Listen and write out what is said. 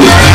Yeah.